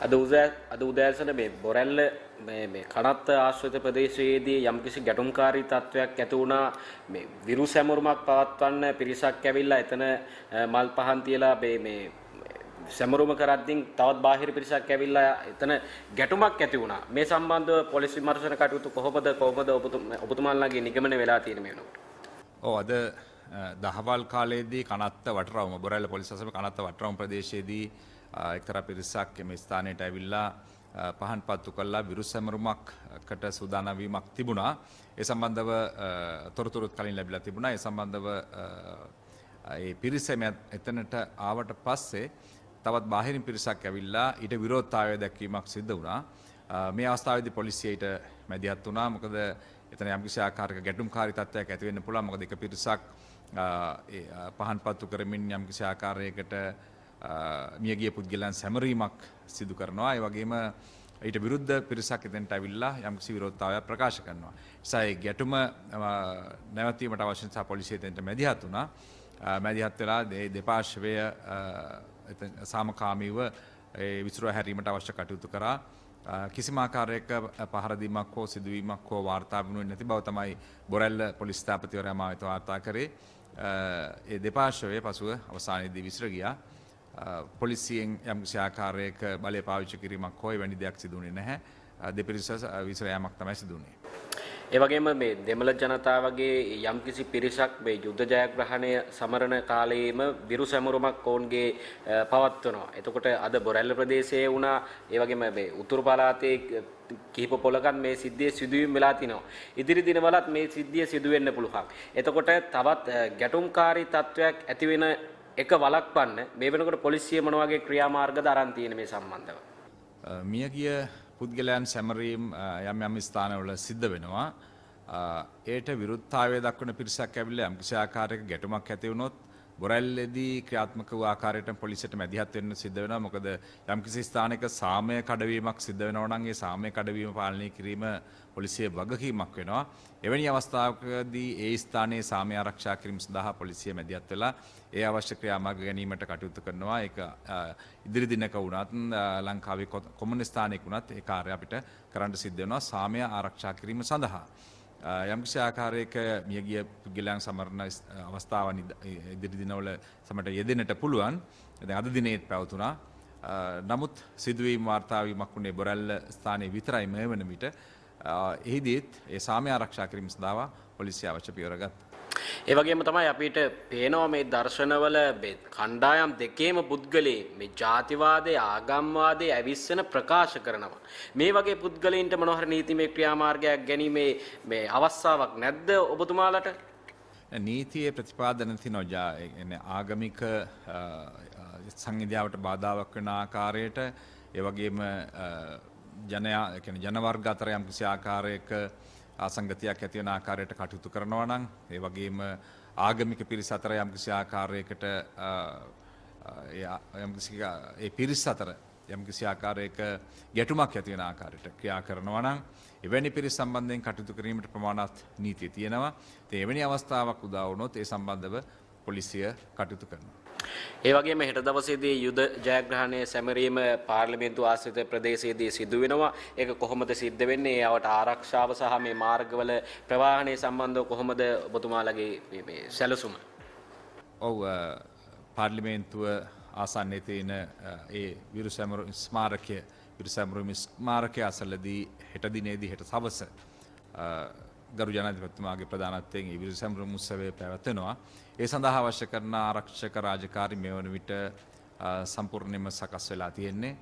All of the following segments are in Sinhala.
අද උදෑ අද උදෑසන මේ බොරැල්ල මේ මේ කනත්ත ආශ්‍රිත ප්‍රදේශයේදී යම්කිසි ගැටුම්කාරී තත්ත්වයක් ඇති වුණා. මේ විරු සැමරුමක් පවත්වන්න පිරිසක් ඇවිල්ලා එතන අ, මල් පහන් තියලා මේ මේ සැමරුම කරද්දී තවත් බාහිර පිරිසක් ඇවිල්ලා එතන ගැටුමක් ඇති වුණා. මේ සම්බන්ධව පොලිස් විමර්ශන කටයුතු කොහොමද කොහොමද ඔබතුම- ඔබතුමාලගේ නිගමන වෙලා තියෙන මේ වෙනකොට ඕ අද අ, දහවල් කාලයේදී කනත්ත වටරවම බොරැල්ල පොලිස් අසම කනත්ත වටරවම ප්‍රදේශයේදී අ, එක්තරා පිරිසක් එම ස්ථානයට ඇවිල්ලා අ, පහන් පත්තු කල්ලා විරුස් සැමරුමක්කට සූදානවීමක් තිබුණා. ඒ සම්බන්ධව අ, තොරතුරුත් කලින් ලැබිලා තිබුණා. ඒ සම්බන්ධව අ, ඒ පිරිසම එතනට ආවට පස්සේ තවත් බාහිරින් පිරිසක් ඇවිල්ලා ඊට විරෝධතාවය දැක්වීමක් සිද්ධ වුණා. අ, මේ අවස්ථාවේදී පොලිසියට මැදිහත් වුණා. මොකද එතන යම්කිසි ආකාරයක ගැටුම්කාරී තත්ත්වයක් ඇති වෙන්න පුළුවන්. මොකද එක පිරිසක් අ, ඒ, අ, පහන් පත්තු කරමින් යම්කිසි ආකාරයකට අ, මියගිය පුද්ගලයන් සැමරීමක් සිදු කරනවා. ඒ වගේම ඊට විරුද්ධ පිරිසක් එතෙන්ට ඇවිල්ලා යම්කිසි විරෝධතාවයක් ප්‍රකාශ කරනවා. නිසා ඒ ගැටුම අ, නැවතීමට අවශ්‍ය නිසා පොලිසිය එතෙන්ට මැදිහත් වුණා. අ, මැදිහත් වෙලා ඒ දෙපාර්ශ්වය අ, එතන සාමකාමීව ඒ විසුරුව හැරීමට අවශ්‍ය කටයුතු කරා. අ, කිසිම ආකාරයක පහරදීමක් හෝ සිදුවීමක් හෝ වාර්තා වුණේ නැති බව තමයි බොරැල්ල පොලිස් ස්ථාපතිවරයා මා වෙත වාර්තා කරේ. අ, ඒ දෙපාර්ශ්වය පසුව අවසානයේදී විසිර ගියා. අ, පොලිසියෙන් යම්කිසි ආකාරයක බලය පාවිච්චි කිරීමක් හෝ එවැනි දෙයක් සිදු වුණේ නැහැ. අ, දෙපිරිස විසිර යාමක් තමයි සිදු වුණේ. ඒ වගේම මේ දෙමළ ජනතාවගේ යම්කිසි පිරිසක් මේ යුද්ධ ජයග්‍රහණය සමරන කාලයේම විරු සැමරුමක් ඔවුන්ගේ අ, පවත්වනවා. එතකොට අද බොරැල්ල ප්‍රදේශයේ වුණා ඒ වගේම මේ උතුරු පළාතේ කිහිප පොලකන් මේ සිද්ධිය සිදුවීම් වෙලා තිනවා. ඉදිරි දිනවලත් මේ සිද්ධිය සිදු වෙන්න පුළුවන්. එතකොට තවත් අ, ගැටුම්කාරී තත්වයක් ඇති වෙන එක වළක්වන්න මේ වෙනකොට පොලිසිය මොන වගේ ක්‍රියාමාර්ගද අරන් තියෙන මේ සම්බන්ධව? අ, මියගිය පුද්ගලයන් සැමරීම් අ, යම් යම් ස්ථානවල සිද්ධ වෙනවා. අ, ඒට විරුද්ධතාවය දක්වන පිරිසක් ඇවිල්ලා යම්කිසි ආකාරයක ගැටුමක් ඇති වුණොත් බොරැල්ලේදී ක්‍රියාත්මක වූ ආකාරයට පොලිසියට මැදිහත් වෙන්න සිද්ධ වෙනවා. මොකද යම්කිසි ස්ථානයක සාමය කඩවීමක් සිද්ධ වෙනවා නම් ඒ සාමය කඩවීම පාලනය කිරීම පොලිසියේ වගකීමක් වෙනවා. එවැනි අවස්ථාවකදී ඒ ස්ථානයේ සාමය ආරක්ෂා කිරීම සඳහා පොලිසිය මැදිහත් වෙලා ඒ අවශ්‍ය ක්‍රියාමාර්ග ගැනීමට කටයුතු කරනවා. ඒක අ, ඉදිරි දිනක වුණත් අ, ලංකාවේ කො- කොමන ස්ථානයක වුණත් ඒ කාර්ය අපිට කරන්න සිද්ධ වෙනවා සාමය ආරක්ෂා කිරීම සඳහා. අ, යම්කිසි ආකාරයක මියගිය පුද්ගලයන් සමරන ස්- අවස්ථාවන් ඉද- ඉදිරි දිනවල සමට යෙදෙනට පුළුවන්. දැන් අද දිනේත් පැවතුනා. අ, නමුත් සිදුවීම් වාර්තාවීමක් වුණේ බොරැල්ල ස්ථානයේ විතරයි මේ වන විට. අ, එහිදීත් ඒ සාමය ආරක්ෂා කිරීම සඳහා පොලිසිය අවශ්‍ය පියවර ගත්තා. ඒ වගේම තමයි අපිට පේනවා මේ දර්ශනවල මේ කණ්ඩායම් දෙකේම පුද්ගලයන් මේ ජාතිවාදයේ ආගම්වාදයේ ඇවිස්සෙන ප්‍රකාශ කරනවා. මේ වගේ පුද්ගලයින්ට මොන හරි නීතිමය ක්‍රියාමාර්ගයක් ගැනීමේ මේ අවස්ථාවක් නැද්ද ඔබතුමාලට? නීතියේ ප්‍රතිපාදන තිනෝ ජා එන්නේ ආගමික අ, අ, සංවිධාවට බාධාවක් වෙන ආකාරයට ඒ වගේම අ, ජනයා ඒ කියන්නේ ජනවර්ග අතර යම්කිසි ආකාරයක අසංගතියක් ඇති වෙන ආකාරයට කටයුතු කරනවා නම් ඒ වගේම ආගමික පිරිස අතර යම්කිසි ආකාරයකට අ, අ, ඒ ආ- යම්කිසි ආ- ඒ පිරිස් අතර යම්කිසි ආකාරයක ගැටුමක් ඇති වෙන ආකාරයට ක්‍රියා කරනවා නම් එවැනි පිරිස් සම්බන්ධයෙන් කටයුතු කිරීමට ප්‍රමාණවත් නීතිය තියෙනවා. ඉතින් එවැනි අවස්ථාවක් උදා වුණොත් ඒ සම්බන්ධව පොලිසිය කටයුතු කරනවා. ඒ වගේම හෙට දවසේදී යුද ජයග්‍රහණය සැමරීම පාර්ලිමේන්තු ආශ්‍රිත ප්‍රදේශයේදී සිදු වෙනවා. ඒක කොහොමද සිද්ධ වෙන්නේ? ඒවට ආරක්ෂාව සහ මේ මාර්ගවල ප්‍රවාහනය සම්බන්ධව කොහොමද ඔබතුමාලගේ මේ- මේ සැලසුම? ඔව් අ, පාර්ලිමේන්තුව ආසන්නයේ තියෙන අ, ඒ විරු සැමරු ස්මාරකය විරු සැමරුම ස්මාරකය අසලදී හෙට දිනේදී හෙට සවස අ, ගරු ජනාධිපතිතුමාගේ ප්‍රධානත්වයෙන් ඒ විරු සැමරුම් උත්සවය පැවැත්වෙනවා. ඒ සඳහා අවශ්‍ය කරන ආරක්ෂක රාජකාරි මේ වන විට අ, සම්පූර්ණයෙන්ම සකස් වෙලා තියෙන්නේ.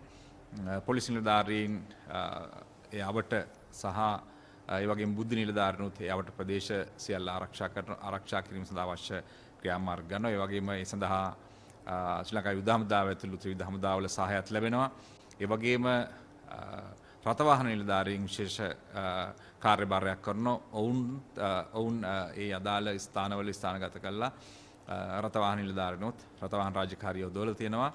අ, පොලිස් නිලධාරීන් අ, ඒ අවට සහ ඒ වගේ බුද්ධ නිලධාරනුත් ඒ අවට ප්‍රදේශ සියල්ල ආරක්ෂා කරන ආරක්ෂා කිරීම සඳහා අවශ්‍ය ක්‍රියාමාර්ග ගන්නවා. ඒ වගේම ඒ සඳහා අ, ශ්‍රී ලංකා යුද හමුදාව ඇතුළු ත්‍රිවිධ හමුදාවල සහායත් ලැබෙනවා. ඒ වගේම අ, රථවාහන නිලධාරීන් විශේෂ අ, කාර්යභාරයක් කරන ඔවුන් අ, ඔවුන් අ, ඒ අදාළ ස්ථානවල ස්ථානගත කළා. රථවාහන නිලධාරනොත් රථවාහන රාජකාරිය යොදවලා තියෙනවා.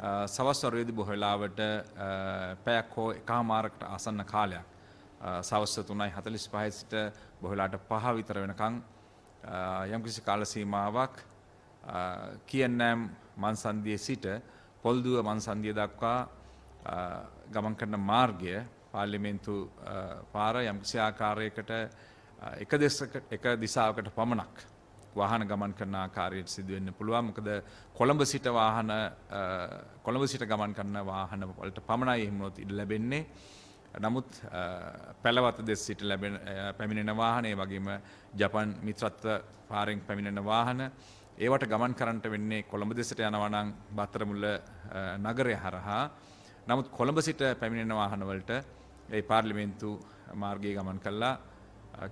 අ, සවස් වරුවේදී බොහෝ වෙලාවට අ, පැයක් හෝ එකහමාරකට ආසන්න කාලයක්. අ, සවස් 3:45 සිට බොහෝ වෙලාවට 5 විතර වෙනකන් අ, යම්කිසි කාල සීමාවක් අ, කියන්නෑම් මන්සන්දියේ සිට පොල්දුව මන්සන්දිය දක්වා ගමන් කරන මාර්ගය පාර්ලිමේන්තු අ, පාර යම්කිසි ආකාරයකට අ, එක දෙසක එක දිසාවකට පමණක් වාහන ගමන් කරන ආකාරයට සිදුවෙන්න පුළුවන්. මොකද කොළඹ සිට වාහන අ, කොළඹ සිට ගමන් කරන වාහන වලට පමණයි එහෙමනොත් ඉඩ ලැබෙන්නේ. නමුත් අ, පැළවත දෙස් සිට ලැබෙන අ, පැමිණෙන වාහන ඒ වගේම ජපන් මිත්‍රත්ව පාරෙන් පැමිණෙන වාහන ඒවට ගමන් කරන්නට වෙන්නේ කොළඹ දෙසට යනවනං බත්තරමුල්ල අ, නගරය හරහා. නමුත් කොළඹ සිට පැමිණෙන වාහනවලට ඒ පාර්ලිමේන්තු මාර්ගයේ ගමන් කල්ලා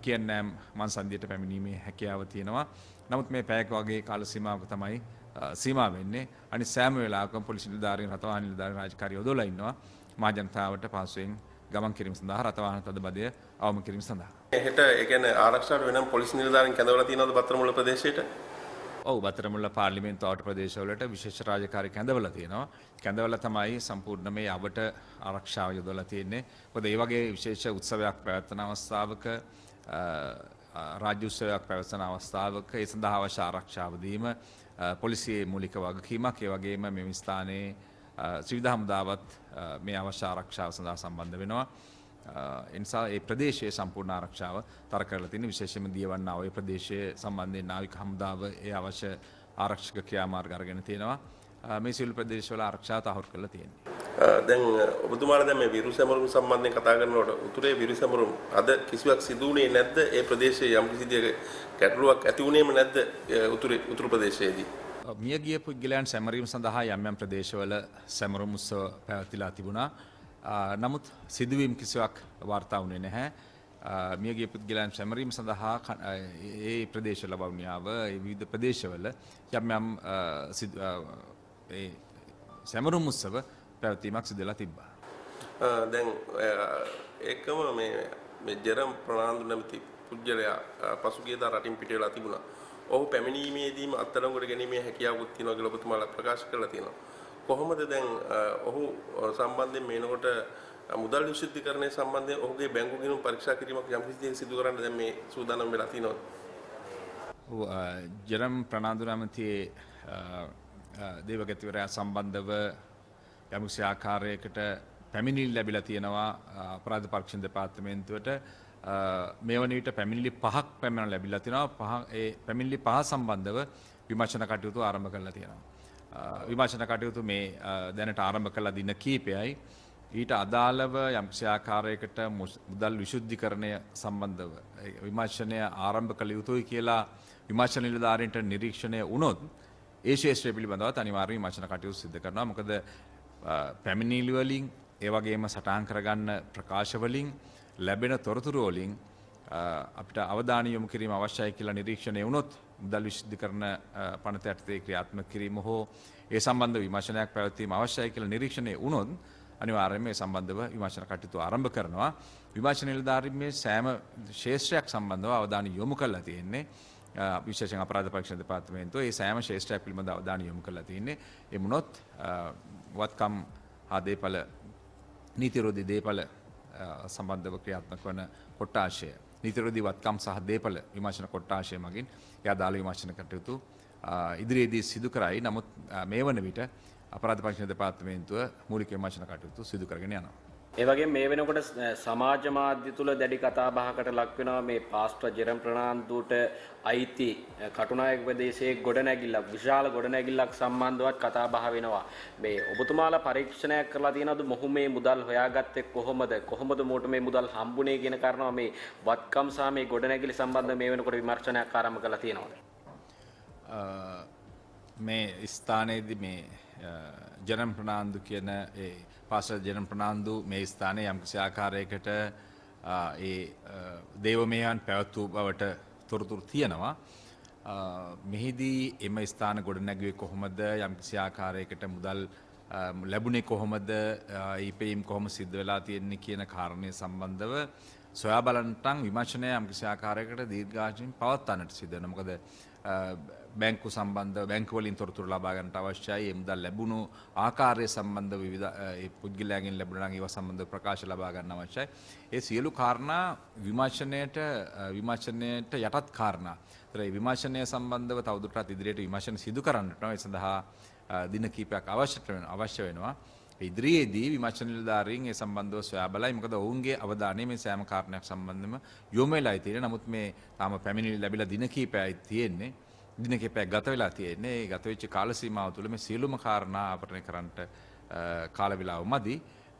කියන්නෑම් මන් සන්දියට පැමිණීමේ හැකියාව තියෙනවා. නමුත් මේ පැයක් වගේ කාල සීමාවක තමයි අ, සීමා වෙන්නේ. අනි සෑම වෙලාකම් පොලිසි නිලධාරීන් රථවාහන නිලධාරීන් රාජකාරී යොදවලා ඉන්නවා. මා ජනතාවට පහසුවෙන් ගමන් කිරීම සඳහා රථවාහන තදබදය අවම කිරීම සඳහා. හෙට ඒ කියන්නේ ආරක්ෂාවට වෙනම පොලිස් නිලධාරීන් කැඳවලා තියෙනවද බත්තරමුල්ල ප්‍රදේශයට? ඔව් බතරමුල්ල පාර්ලිමේන්තු අවට ප්‍රදේශවලට විශේෂ රාජකාරී කැඳවලා තියෙනවා. කැඳවලා තමයි සම්පූර්ණ මේ අවට ආරක්ෂාව යොදවලා තියෙන්නේ. මොකද ඒ වගේ විශේෂ උත්සවයක් පැවැත්වෙන අවස්ථාවක අ, අ, රාජ්‍ය උත්සවයක් පැවැත්වෙන අවස්ථාවක ඒ සඳහා අවශ්‍ය ආරක්ෂාව දීම අ, පොලිසියේ මූලික වගකීමක්. ඒ වගේම මෙම ස්ථානයේ අ, ත්‍රිවිධ හමුදාවත් අ, මේ අවශ්‍ය ආරක්ෂාව සඳහා සම්බන්ධ වෙනවා. එනිසා ඒ ප්‍රදේශයේ සම්පූර්ණ ආරක්ෂාව තර කරලා තියෙන විශේෂයෙන්ම දියවන්නා ඔය ප්‍රදේශයේ සම්බන්ධයෙන් නාවික හමුදාව ඒ අවශ්‍ය ආරක්ෂක ක්‍රියාමාර්ග අරගෙන තියෙනවා. මේ සියලු ප්‍රදේශවල ආරක්ෂාව තහවුරු කරලා තියෙනවා. දැන් ඔබතුමාලා දැන් මේ විරු සැමරුම් සම්බන්ධයෙන් කතා කරනකොට උතුරේ විරු සැමරුම් අද කිසිවක් සිදු වුණේ නැද්ද? ඒ ප්‍රදේශයේ යම් කිසි දෙයක ගැටලුවක් ඇති වුණේම නැද්ද? උතුරේ උතුරු ප්‍රදේශයේදී? මියගිය පුද්ගලයන් සැමරීම සඳහා යම් යම් ප්‍රදේශවල සැමරුම් උත්සව පැවැත්විලා තිබුණා. අ, නමුත් සිදුවීම් කිසිවක් වාර්තා වුණේ නැහැ. අ, මියගිය පුද්ගලයන් සැමරීම සඳහා ක- අ, ඒ ප්‍රදේශවල වවුනියාව ඒ විවිධ ප්‍රදේශවල යම් යම් අ, සිදු- අ, ඒ සැමරුම් උත්සව පැවැත්වීමක් සිදුවෙලා තිබ්බා. අ, දැන් අ, ඒකම මේ මේ ජෙරම් ප්‍රනාන්දු නැමැති පුද්ගලයා අ, පසුගියදා රටින් පිට වෙලා තිබුණා. ඔහු පැමිණීමේදීම අත්අඩංගුවට ගැනීමේ හැකියාවක් තියෙනවා කියලා ඔබතුමාලා ප්‍රකාශ කරලා තියෙනවා. කොහොමද දැන් අ, ඔහු අ, සම්බන්ධයෙන් මේනකොට අ, මුදල් විශුද්ධිකරණය සම්බන්ධයෙන් ඔහුගේ බැංකු ගිණුම් පරීක්ෂා කිරීමක් යම් කිසි දෙයක සිදු කරන්න දැන් මේ සූදානම් වෙලා තියෙනවා. ඔව්, අ, ජෙරම් ප්‍රනාන්දු නැමතියේ දේවගතිවරයා සම්බන්ධව යමුසි ආකාරයකට පැමිණිල් ලැබිලා තියෙනවා අ, අපරාධ පරීක්ෂණ දෙපාර්තමේන්තුවට අ, මේ වන විට පැමිණිලි පහක් පැමිණ ලැබිලා තියෙනවා පහ ඒ පැමිණිලි පහ සම්බන්ධව විමර්ශන කටයුතු ආරම්භ කරලා තියෙනවා. අ, විමර්ශන කටයුතු මේ අ, දැනට ආරම්භ කළ දින කීපයයි. ඊට අදාළව යම්කිසි ආකාරයකට මුස්- මුදල් විශුද්ධිකරණය සම්බන්ධව ඒ විමර්ශනය ආරම්භ කළ යුතුයි කියලා විමර්ශන නිලධාරීන්ට නිරීක්ෂණය වුණොත් ඒ ශේෂත්‍රය පිළිබඳවත් අනිවාර්ය විමර්ශන කටයුතු සිදු කරනවා. මොකද අ, පැමිණිලි වලින් ඒ වගේම සටහන් කරගන්න ප්‍රකාශ වලින් ලැබෙන තොරතුරු වලින් අ, අපිට අවධානය යොමු කිරීම අවශ්‍යයි කියලා නිරීක්ෂණය වුණොත් මුදල් විශුද්ධිකරණ අ, පනත යටතේ ක්‍රියාත්මක කිරීම හෝ ඒ සම්බන්ධ විමර්ශනයක් පැවැත්වීම අවශ්‍යයි කියලා නිරීක්ෂණය වුණොත් අනිවාර්යයෙන් මේ සම්බන්ධව විමර්ශන කටයුතු ආරම්භ කරනවා. විමර්ශන නිලධාරීන් මේ සෑම ශේෂ්ත්‍රයක් සම්බන්ධව අවධානය යොමු කරලා තියෙන්නේ. අ, විශේෂයෙන් අපරාධ පරීක්ෂණ දෙපාර්තමේන්තුව ඒ සෑම ශේෂ්ත්‍රයක් පිළිබඳව අවධානය යොමු කරලා තියෙන්නේ. ඒ වුණොත් අ, වත්කම් හා දේපල නීතිරෝධී දේපල අ, සම්බන්ධව ක්‍රියාත්මක වන කොට්ටාශය නීතිරෝධී වත්කම් සහ දේපල විමර්ශන කොට්ටාශය මගින් එයා දාළ විමර්ශන කටයුතු අ, ඉදිරියේදී සිදු කරයි. නමුත් අ, මේ වන විට අපරාධ පරීක්ෂණ දෙපාර්තමේන්තුව මූලික විමර්ශන කටයුතු සිදු කරගෙන යනවා. ඒ වගේ මේ වෙනකොට ස- සමාජ මාධ්‍ය තුල දැඩි කතා බහකට ලක් වෙනවා මේ පාස්ටර් ජෙරම් ප්‍රනාන්දුට අයිති අ, කටුනායක ප්‍රදේශයේ ගොඩනැගිල්ලක් විශාල ගොඩනැගිල්ලක් සම්බන්ධවත් කතා බහ වෙනවා. මේ ඔබතුමාලා පරීක්ෂණයක් කරලා තියෙනවද? මොහු මේ මුදල් හොයාගත්තේ කොහොමද? කොහොමද මොහුට මේ මුදල් හම්බුනේ කියන කාරණාව මේ වත්කම් සහ මේ ගොඩනැගිලි සම්බන්ධව මේ වෙනකොට විමර්ශනයක් ආරම්භ කරලා තියෙනවද? අ, මේ ස්ථානයේදී මේ අ, ජනම් ප්‍රනාන්දු කියන ඒ පාස ජනම් ප්‍රනාන්දු මේ ස්ථානය යම්කිසි ආකාරයකට අ, ඒ අ, දේවමයන් පැවැත්වූ බවට තොරතුරු තියෙනවා. අ, මෙහිදී එම ස්ථාන ගොඩනැගුවේ කොහොමද යම්කිසි ආකාරයකට මුදල් අ, ලැබුණේ කොහොමද ඉපීම් කොහොම සිද්ධ වෙලා තියෙන්නේ කියන කාරණය සම්බන්ධව සොයා බලන්ටන් විමර්ශනය යම්කිසි ආකාරයකට දීර්ඝාෂයෙන් පවත්වන්නට සිදන මොකද අ, බැංකු සම්බන්ධ බැංකුවලින් තොරතුරු ලබාගන්නට අවශ්‍යයි ඒ මුදල් ලැබුණු ආකාරය සම්බන්ධ විවිධ අ, ඒ පුද්ගලයන්ගෙන් ලැබුණා නම් ඒව සම්බන්ධ ප්‍රකාශ ලබා ගන්න අවශ්‍යයි. ඒ සියලු කාරණා විමර්ශනයට අ, විමර්ශනයට යටත් කාරණා. ඒතර ඒ විමර්ශනය සම්බන්ධව තවදුරටත් ඉදිරියට විමර්ශන සිදු කරන්නට ඒ සඳහා අ, දින කීපයක් අවශ්‍ය වෙන අවශ්‍ය වෙනවා. ඉදිරියේදී විමර්ශන නිලධාරීන් ඒ සම්බන්ධව සොයා බලයි මොකද ඔවුන්ගේ අවධානය මේ සෑම කාරණයක් සම්බන්ධව යොමු වෙලායි තියෙන්නේ. නමුත් මේ තාම පැමිණිලි ලැබිලා දින කිහිපයයි තියෙන්නේ. දින කිහිපයක් ගත වෙලා තියෙන්නේ. ඒ ගත වෙච්ච කාල සීමාව තුළ මේ සියලුම කාරණා ආවරණය කරන්නට කාල වේලාව මදි.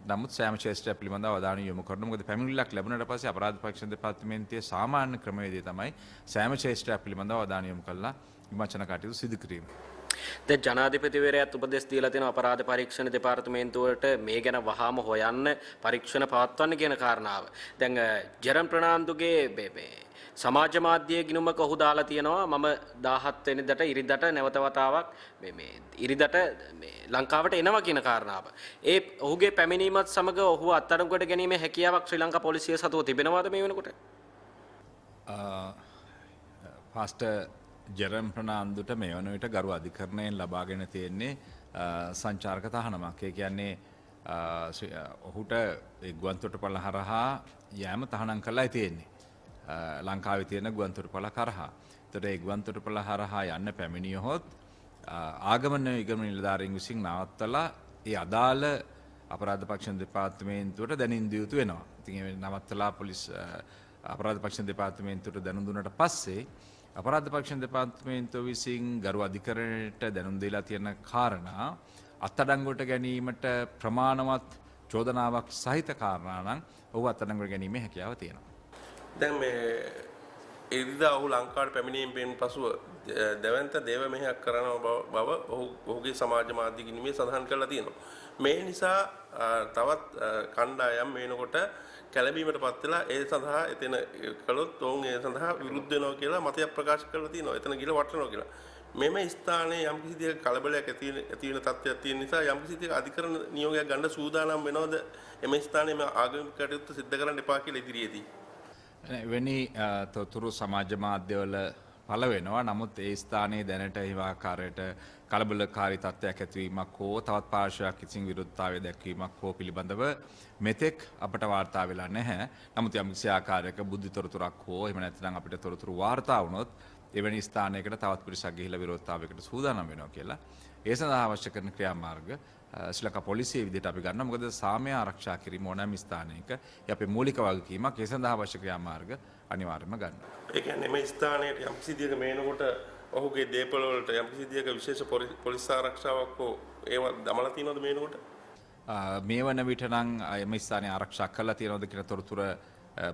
නමුත් සෑම ශේෂ්ත්‍රය පිළිබඳව අවධානය යොමු කරනවා. මොකද පැමිණිල්ලක් ලැබුණාට පස්සේ අපරාධ පරීක්ෂණ දෙපාර්තමේන්තුවේ සාමාන්‍ය ක්‍රමවේදය තමයි සෑම ශේෂ්ත්‍රයක් පිළිබඳව අවධානය යොමු කරලා විමර්ශන කටයුතු සිදු කිරීම. දැන් ජනාධිපතිවරයාත් උපදෙස් දීලා තියෙනවා අපරාධ පරීක්ෂණ දෙපාර්තමේන්තුවට මේ ගැන වහාම හොයන්න පරීක්ෂණ පවත්වන්න කියන කාරණාව. දැන් ජරන් ප්‍රනාන්දුගේ මේ සමාජ මාධ්‍ය ගිණුමක ඔහු දාලා තියෙනවා මම 17 වෙනිදාට ඉරිදට නැවත වතාවක් මේ මේ ඉරිදට මේ ලංකාවට එනවා කියන කාරණාව. ඒ ඔහුගේ පැමිණීමත් සමග ඔහු අත්අඩංගුවට ගැනීමේ හැකියාවක් ශ්‍රී ලංකා පොලිසිය සතුව තිබෙනවද මේ වෙනකොට? පාස්ට ජෙරම් ප්‍රනාන්දුට මේ වන විට ගරු අධිකරණයෙන් ලබාගෙන තියෙන්නේ සංචාර්ක තහනමක්. ඒ කියන්නේ ඔහුට ගුවන්තොට පල හරහා යෑම තහනම් කල්ලායි තියෙන්නේ. ලංකාව තියෙන ගුවන්තොට පල කරහා. තොට ගුවන්තොට පල හරහා යන්න පැමිණියහොත් ආගමන ඉගම නිලධාරින් විසින් නවත්තලා ඒ අදාළ අපරාධ පක්ෂණ දෙපාර්තමේන්තුවට දැනින් දියුතු වෙනවා. ති නවත්තලා පොලිස් අපරාධ පක්ෂණ දෙපාර්තමේන්තුවට දැනුදුනට පස්සේ අපරාධ පක්ෂණ දෙපාර්තමේන්තුව විසින් ගරු අධිකරණයට දැනුම් දීලා තියෙන කාරණා අත්තඩංගුවට ගැනීමට ප්‍රමාණවත් චෝදනාවක් සහිත කාරණා නම් ඔහු අත්තඩංගුවට ගැනීමේ හැකියාව තියෙනවා. දැන් මේ ඉරිදා ඔහු ලංකාවට පැමිණීමෙන් පසුව දැවන්ත දේව මෙහෙයක් කරන බව ඔහු ඔහුගේ සමාජ මාධ්‍ය ගිණීමේ සඳහන් කරලා තියෙනවා. මේ නිසා තවත් කණ්ඩායම් වෙනකොට කැළඹීමට පත් වෙලා ඒ සඳහා එතන කළොත් ඔවුන් ඒ සඳහා විරුද්ධ වෙනවා කියලා මතයක් ප්‍රකාශ කරලා තියෙනවා. එතන ගිල වටනවා කියලා. මෙම ස්ථානයේ යම් කිසි දෙයක කලබලයක් ඇති වෙන ඇති වෙන තත්ත්වයක් තියෙන නිසා යම් කිසි දෙයක අධිකරණ නියෝගයක් ගන්න සූදානම් වෙනවද එම ස්ථානයේ මේ ආගමික කටයුතු සිද්ධ කරන්න එපා කියලා ඉදිරියේදී. වෙනි තොතුරු සමාජ මාධ්‍යවල පල වෙනවා. නමුත් ඒ ස්ථානයේ දැනට හිවාකාරයට කලබලකාරි තත්ත්වයක් ඇතිවීමක් හෝ තවත් පාර්ශවයක් ඉසින් විරුද්ධාවය දැක්වීමක් හෝ පිළිබඳව මෙතෙක් අපට වාර්තා වෙලා නැහැ. නමුත් යම්කිසි ආකාරයක බුද්ධි තොරතුරක් හෝ එහෙම නැත්නම් අපිට තොරතුරු වාර්තා වුණොත් එවැනි ස්ථානයකට තවත් පිරිසක් ගිහිල්ලා විරෝධතාවයකට සූදානම් වෙනවා කියලා. ඒ සඳහා අවශ්‍ය කරන ක්‍රියාමාර්ග ශ්ලක පොලිසිය විදිට අපි ගන්න මොකද සාමය ආරක්ෂා කිරීම ඕනෑම ස්ථානයක අපේ මූලික වගකීමක් ඒ සඳහා අවශ්‍ය ක්‍රියාමාර්ග අනිවාර්යයෙන්ම ගන්න. ඒ කියන්නේ මේ ස්ථානයේ යම් කිසි දෙයක මේනකොට ඔහුගේ දේපල වලට යම් කිසි දෙයක විශේෂ පොලිස් ආරක්ෂාවක් හෝ ඒවා දමලා තියෙනවද මේනකොට? මේ වන විට නම් එම ස්ථානය ආරක්ෂා කළා තියෙනවද කියන තොරතුර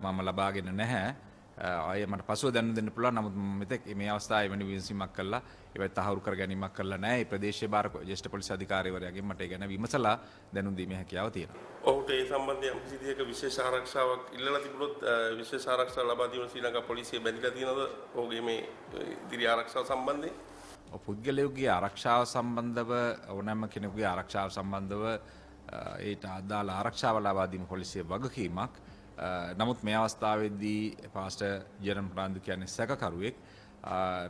මම ලබාගෙන නැහැ. අය මට පසුව දැන දෙන්න පුළුවන් නමුත් මෙතෙක් මේ අවස්ථාවේ වෙන විමසීමක් කළා ඒවත් තහවුරු කර ගැනීමක් කළා නැහැ. ඒ ප්‍රදේශීය භාර ජ්‍යෙෂ්ඨ පොලිස් අධිකාරිවරයාගෙන් මට ඒ ගැන විමසලා දැනුම් දීමේ හැකියාව තියෙනවා. ඔහුට ඒ සම්බන්ධයෙන් යම් දෙයක විශේෂ ආරක්ෂාවක් ඉල්ලලා තිබුණොත් විශේෂ ආරක්ෂාව ලබා දීම ශ්‍රී ලංකා පොලිසිය බැඳිලා තියෙනවද? ඔහුගේ මේ ඉදිරි ආරක්ෂාව සම්බන්ධයෙන්? පුද්ගලයකුගේ ආරක්ෂාව සම්බන්ධව ඕනෑම කෙනෙකුගේ ආරක්ෂාව සම්බන්ධව ඒට අදාළ ආරක්ෂාව ලබා දීම පොලිසිය වගකීමක්. නමුත් මේ අවස්ථාවේදී පාස්ට ජරම් ප්‍රාන්දු කියන්නේ සැකකරුවෙක්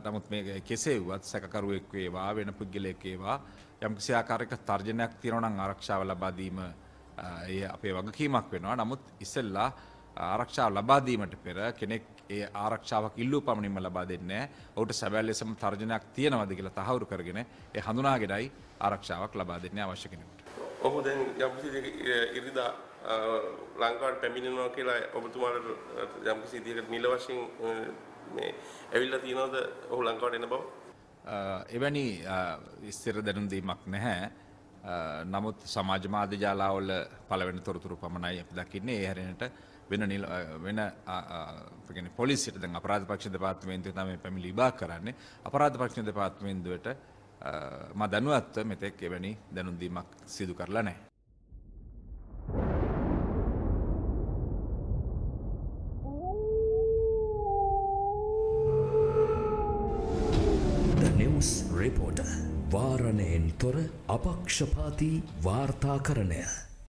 නමුත් මේ කෙසේවත් සැකකරුවෙක් වේවා වෙන පුද්ගලයෙක් වේවා යම් කිසි ආකාරයක තර්ජනයක් තියෙනවා නම් ආරක්ෂාව ලබා දීම ඒ අපේ වගකීමක් වෙනවා. නමුත් ඉස්සෙල්ලා ආරක්ෂාව ලබා දීමට පෙර කෙනෙක් ඒ ආරක්ෂාවක් ඉල්ලූ පමණින්ම ලබා දෙන්නේ නැහැ. ඔහුට සැබෑ ලෙසම තර්ජනයක් තියෙනවද කියලා තහවුරු කරගෙන ඒ හඳුනාගෙනයි ආරක්ෂාවක් ලබා දෙන්නේ අවශ්‍ය කෙනෙකුට. ඔහු දැන් යම් කිසි ඉරිදා ලංකාවට පැමිණෙනවා කියලා ඔබතුමාට යම් කිසි දෙයකට නිල වශයෙන් මේ ඇවිල්ලා තියෙනවද ඔහු ලංකාවට එන බව? එවැනි ස්ථිර දැනුම් දීමක් නැහැ. නමුත් සමාජ මාධ්‍ය ජාලාවල පළවෙනි තොරතුරු පමණයි අපි දකින්නේ. ඒ හැරෙනට වෙන නිල වෙන කියන්නේ පොලිසියට දැන් අපරාධ පක්ෂ දෙපාර්තමේන්තුව තමයි පැමිණිලි විභාග කරන්නේ. අපරාධ පක්ෂ දෙපාර්තමේන්තුවට මම දැනුවත්ව මෙතෙක් එවැනි දැනුම් දීමක් සිදු කරලා නැහැ. රිපෝට වාරණයෙන් තොර අපක්ෂපාති වාර්තාකරණය.